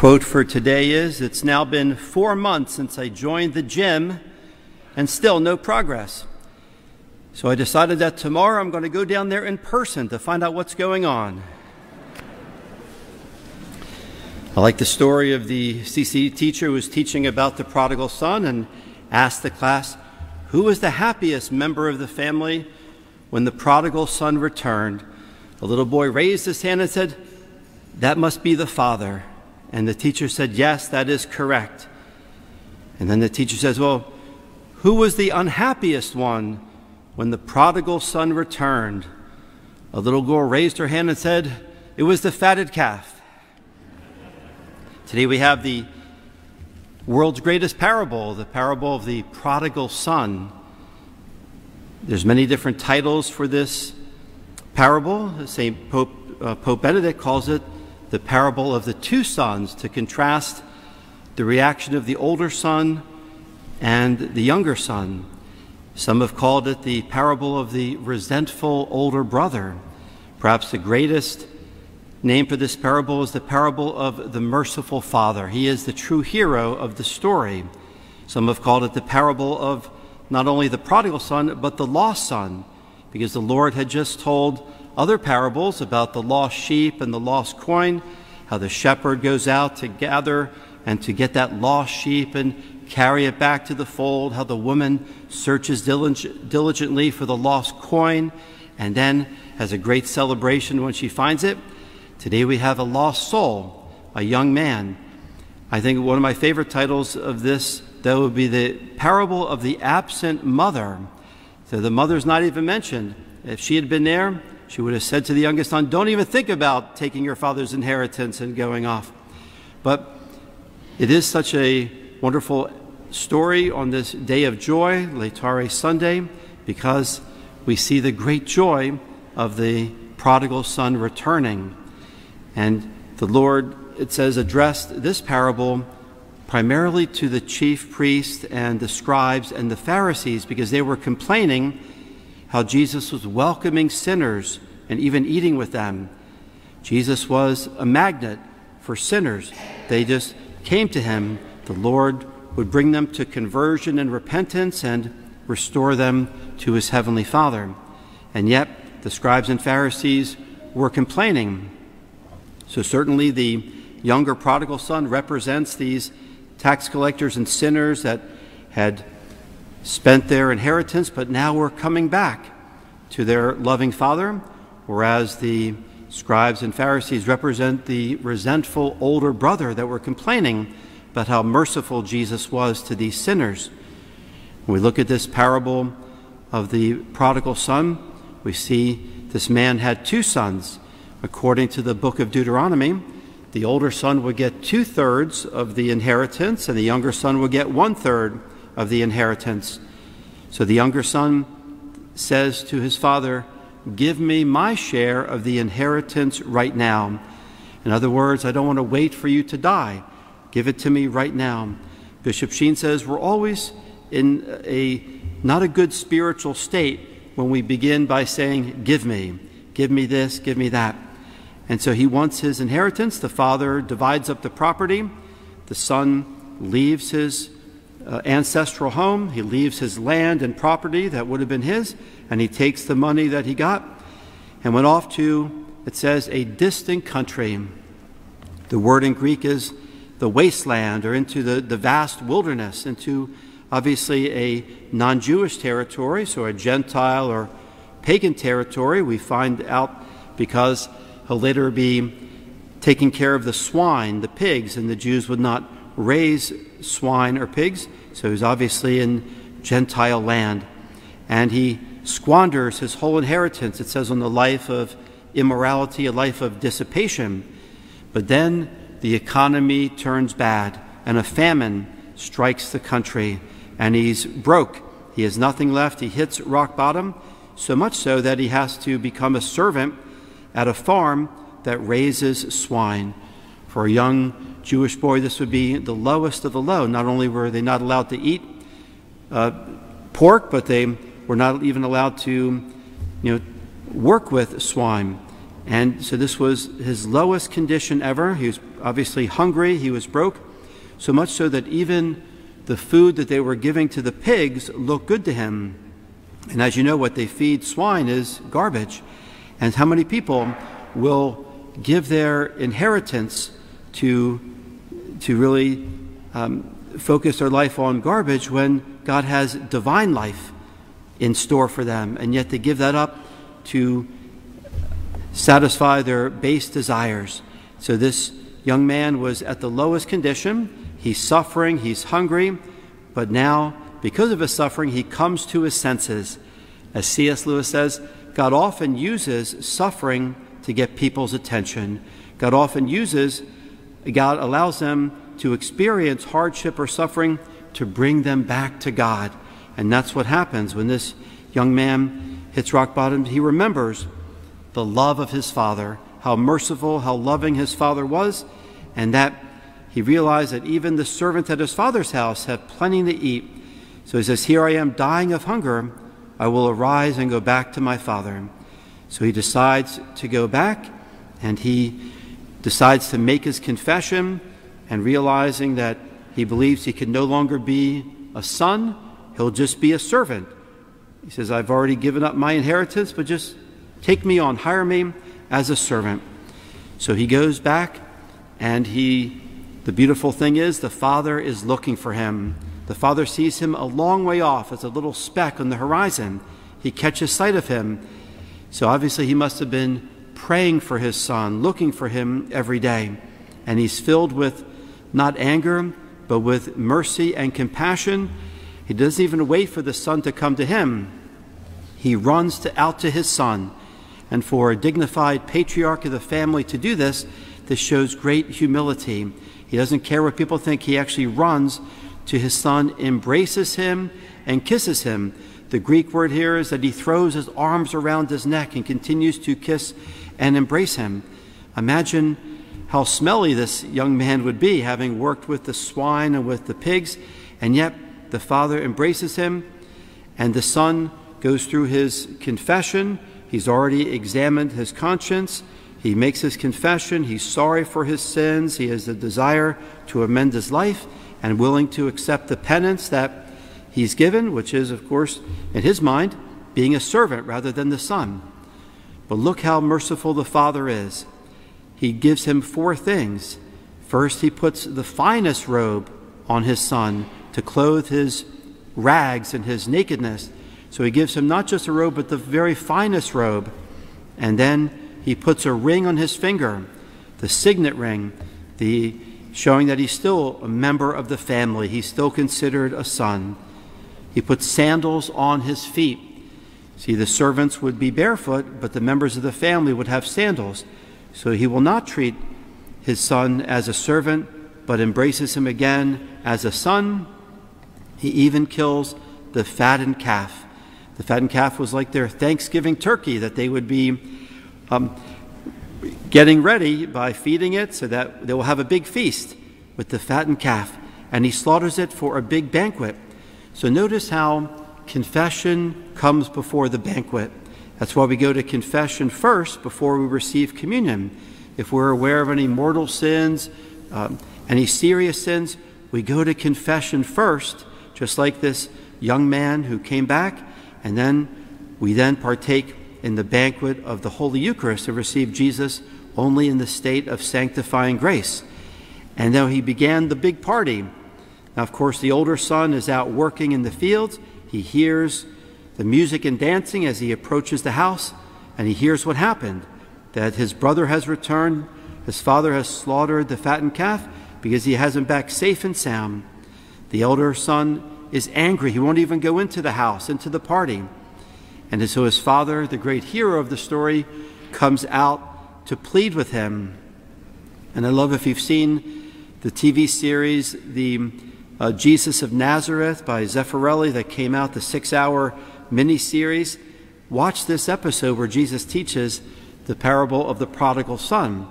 quote for today is It's now been four months since I joined the gym and still no progress. So I decided that tomorrow I'm going to go down there in person to find out what's going on. I like the story of the CCD teacher who was teaching about the prodigal son and asked the class, Who was the happiest member of the family when the prodigal son returned? The little boy raised his hand and said, That must be the father. And the teacher said, Yes, that is correct. And then the teacher says, Well, who was the unhappiest one when the prodigal son returned? A little girl raised her hand and said, It was the fatted calf. Today we have the world's greatest parable, the parable of the prodigal son. There's many different titles for this parable. St. Pope, uh, Pope Benedict calls it the parable of the two sons to contrast the reaction of the older son and the younger son. Some have called it the parable of the resentful older brother. Perhaps the greatest name for this parable is the parable of the merciful father. He is the true hero of the story. Some have called it the parable of not only the prodigal son, but the lost son, because the Lord had just told other parables about the lost sheep and the lost coin, how the shepherd goes out to gather and to get that lost sheep and carry it back to the fold, how the woman searches diligently for the lost coin and then has a great celebration when she finds it. Today we have a lost soul, a young man. I think one of my favorite titles of this, though, would be the parable of the absent mother. So the mother's not even mentioned. If she had been there, she would have said to the youngest son, Don't even think about taking your father's inheritance and going off. But it is such a wonderful story on this day of joy, Laetare Sunday, because we see the great joy of the prodigal son returning. And the Lord, it says, addressed this parable primarily to the chief priests and the scribes and the Pharisees because they were complaining how Jesus was welcoming sinners and even eating with them. Jesus was a magnet for sinners. They just came to him. The Lord would bring them to conversion and repentance and restore them to his heavenly Father. And yet, the scribes and Pharisees were complaining so, certainly, the younger prodigal son represents these tax collectors and sinners that had spent their inheritance, but now were coming back to their loving father, whereas the scribes and Pharisees represent the resentful older brother that were complaining about how merciful Jesus was to these sinners. When we look at this parable of the prodigal son, we see this man had two sons. According to the book of Deuteronomy, the older son would get two thirds of the inheritance, and the younger son would get one third of the inheritance. So the younger son says to his father, Give me my share of the inheritance right now. In other words, I don't want to wait for you to die. Give it to me right now. Bishop Sheen says we're always in a not a good spiritual state when we begin by saying, Give me, give me this, give me that. And so he wants his inheritance. The father divides up the property. The son leaves his uh, ancestral home. He leaves his land and property that would have been his, and he takes the money that he got and went off to, it says, a distant country. The word in Greek is the wasteland or into the, the vast wilderness, into obviously a non Jewish territory, so a Gentile or pagan territory. We find out because He'll later be taking care of the swine, the pigs, and the Jews would not raise swine or pigs, so he's obviously in Gentile land. And he squanders his whole inheritance, it says, on the life of immorality, a life of dissipation. But then the economy turns bad, and a famine strikes the country, and he's broke. He has nothing left. He hits rock bottom, so much so that he has to become a servant at a farm that raises swine. For a young Jewish boy, this would be the lowest of the low. Not only were they not allowed to eat uh, pork, but they were not even allowed to, you know, work with swine. And so this was his lowest condition ever. He was obviously hungry, he was broke, so much so that even the food that they were giving to the pigs looked good to him. And as you know, what they feed swine is garbage. And how many people will give their inheritance to, to really um, focus their life on garbage when God has divine life in store for them, and yet they give that up to satisfy their base desires. So this young man was at the lowest condition. He's suffering, he's hungry, but now, because of his suffering, he comes to his senses. As C.S. Lewis says, God often uses suffering to get people's attention. God often uses, God allows them to experience hardship or suffering to bring them back to God. And that's what happens when this young man hits rock bottom. He remembers the love of his father, how merciful, how loving his father was, and that he realized that even the servants at his father's house have plenty to eat. So he says, Here I am dying of hunger. I will arise and go back to my father. So he decides to go back and he decides to make his confession and realizing that he believes he can no longer be a son, he'll just be a servant. He says, I've already given up my inheritance, but just take me on, hire me as a servant. So he goes back and he, the beautiful thing is, the father is looking for him. The father sees him a long way off as a little speck on the horizon. He catches sight of him so obviously, he must have been praying for his son, looking for him every day. And he's filled with not anger, but with mercy and compassion. He doesn't even wait for the son to come to him. He runs to, out to his son. And for a dignified patriarch of the family to do this, this shows great humility. He doesn't care what people think. He actually runs to his son, embraces him, and kisses him. The Greek word here is that he throws his arms around his neck and continues to kiss and embrace him. Imagine how smelly this young man would be, having worked with the swine and with the pigs, and yet the father embraces him, and the son goes through his confession. He's already examined his conscience. He makes his confession. He's sorry for his sins. He has a desire to amend his life and willing to accept the penance that he's given, which is, of course, in his mind, being a servant rather than the son. But look how merciful the Father is. He gives him four things. First, he puts the finest robe on his son to clothe his rags and his nakedness. So he gives him not just a robe, but the very finest robe. And then he puts a ring on his finger, the signet ring, the showing that he's still a member of the family. He's still considered a son. He puts sandals on his feet. See, the servants would be barefoot, but the members of the family would have sandals. So he will not treat his son as a servant, but embraces him again as a son. He even kills the fattened calf. The fattened calf was like their Thanksgiving turkey that they would be um, getting ready by feeding it so that they will have a big feast with the fattened calf. And he slaughters it for a big banquet. So notice how confession comes before the banquet. That's why we go to confession first before we receive communion. If we're aware of any mortal sins, um, any serious sins, we go to confession first, just like this young man who came back, and then we then partake in the banquet of the Holy Eucharist to receive Jesus only in the state of sanctifying grace. And now he began the big party now, of course, the older son is out working in the fields. He hears the music and dancing as he approaches the house, and he hears what happened that his brother has returned, his father has slaughtered the fattened calf because he has him back safe and sound. The elder son is angry. He won't even go into the house, into the party. And so his father, the great hero of the story, comes out to plead with him. And I love if you've seen the TV series, the uh, Jesus of Nazareth by Zeffirelli that came out, the six hour mini series. Watch this episode where Jesus teaches the parable of the prodigal son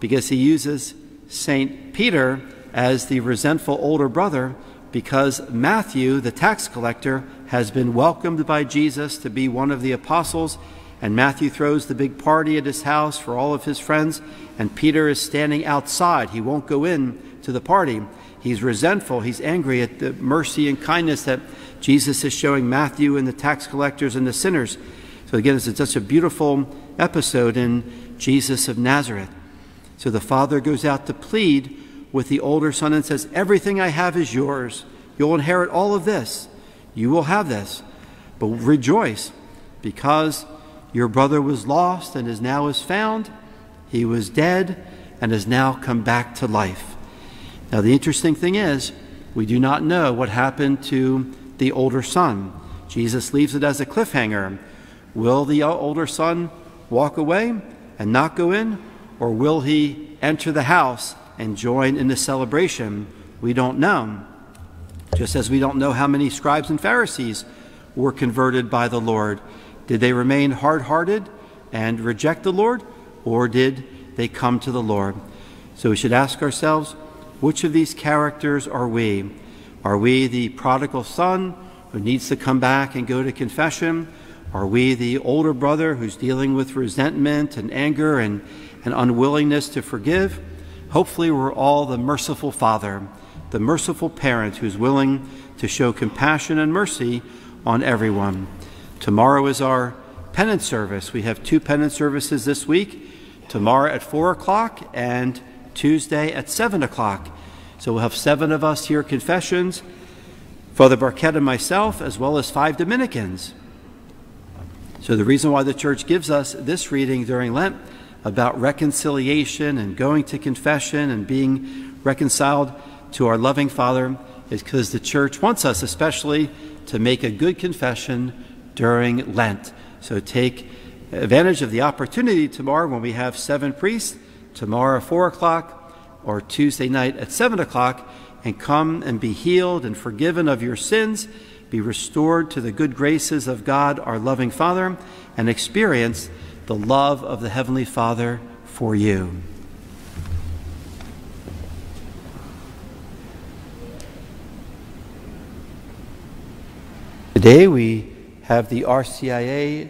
because he uses St. Peter as the resentful older brother because Matthew, the tax collector, has been welcomed by Jesus to be one of the apostles, and Matthew throws the big party at his house for all of his friends, and Peter is standing outside. He won't go in to the party. He's resentful, he's angry at the mercy and kindness that Jesus is showing Matthew and the tax collectors and the sinners. So, again, it's such a beautiful episode in Jesus of Nazareth. So the father goes out to plead with the older son and says, Everything I have is yours. You'll inherit all of this. You will have this. But rejoice because your brother was lost and is now is found. He was dead and has now come back to life. Now, the interesting thing is, we do not know what happened to the older son. Jesus leaves it as a cliffhanger. Will the older son walk away and not go in? Or will he enter the house and join in the celebration? We don't know. Just as we don't know how many scribes and Pharisees were converted by the Lord. Did they remain hard hearted and reject the Lord, or did they come to the Lord? So we should ask ourselves which of these characters are we? Are we the prodigal son who needs to come back and go to confession? Are we the older brother who's dealing with resentment and anger and, and unwillingness to forgive? Hopefully, we're all the merciful father, the merciful parent who's willing to show compassion and mercy on everyone. Tomorrow is our penance service. We have two penance services this week tomorrow at 4 o'clock and Tuesday at 7 o'clock. So we'll have seven of us here confessions, Father Barquette and myself, as well as five Dominicans. So the reason why the church gives us this reading during Lent about reconciliation and going to confession and being reconciled to our loving Father is because the church wants us, especially, to make a good confession during Lent. So take advantage of the opportunity tomorrow when we have seven priests, tomorrow at 4 o'clock, or Tuesday night at 7 o'clock, and come and be healed and forgiven of your sins, be restored to the good graces of God, our loving Father, and experience the love of the Heavenly Father for you. Today we have the RCIA